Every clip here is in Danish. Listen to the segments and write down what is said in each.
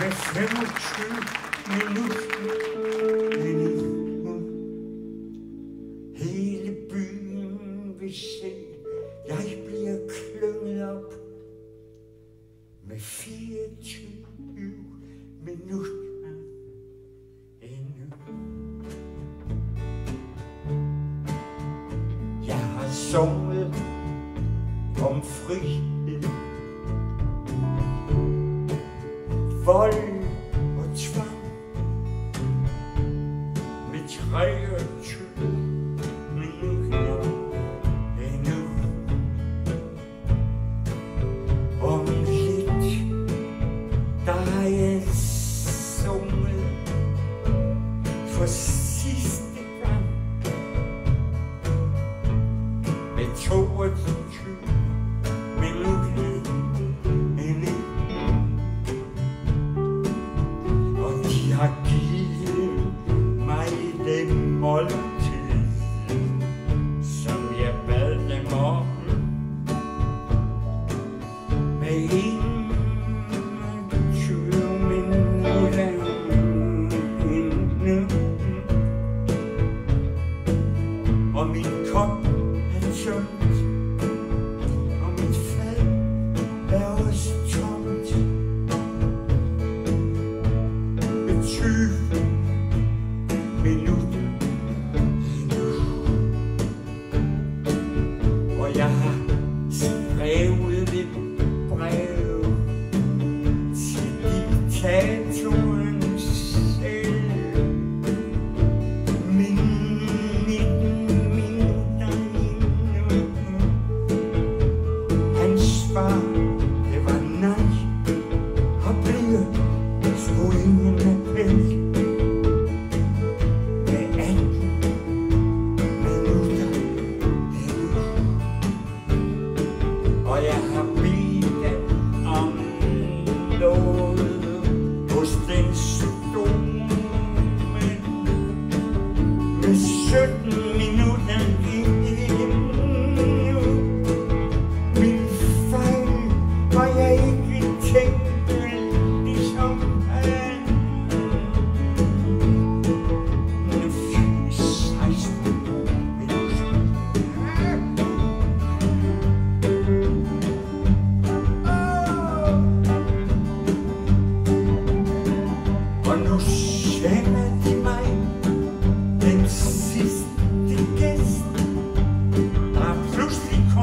med 25 minut minutter. Hele byen vil se, jeg bliver klynget op med 24 minutter. Jeg har sunget om fri wollen und schwach. molho certainly knew and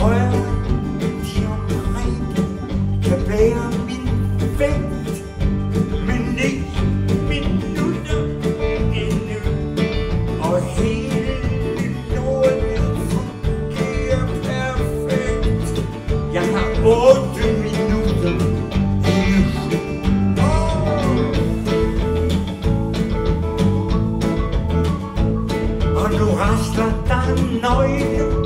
rør de omkring kan bære min vægt, men ikke minutter endnu. Og hele lortet fungerer perfekt. Jeg har otte minutter endnu. Og nu raster der nøgler